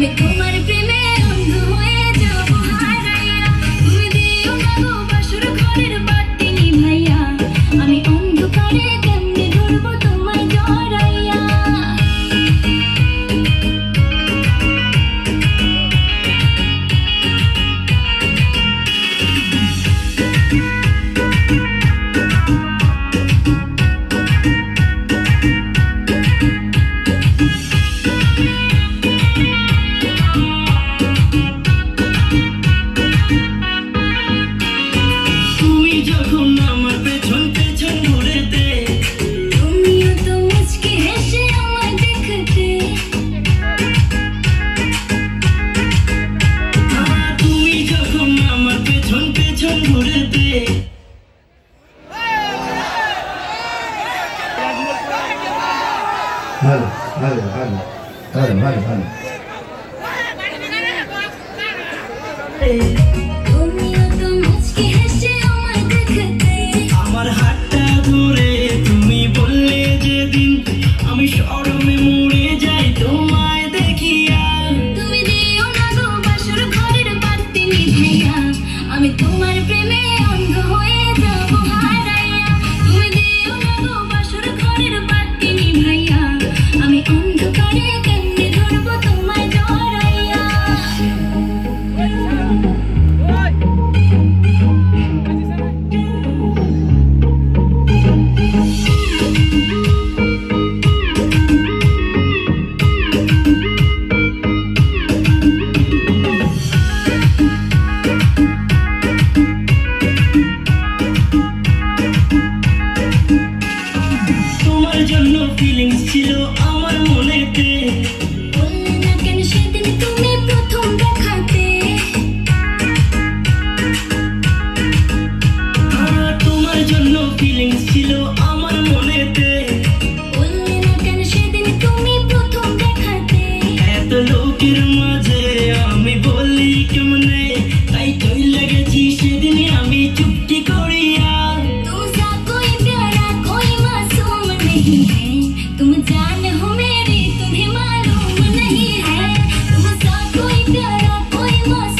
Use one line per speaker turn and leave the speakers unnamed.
me ভালো ভালো ভালো ভালো ভালো
ভালো।
আমার হাতটা ধরে তুমি বললে যেদিন আমি শরমে মরে যাই তোমায় দেখিয়া।
তুমি দিও না গো বাসর ঘরের বাতি নিভাইয়া আমি তোমার প্রেমে অন্ধ হয়ে
জন্য ফিলিংস ছিল আমার মনেতে 我已落。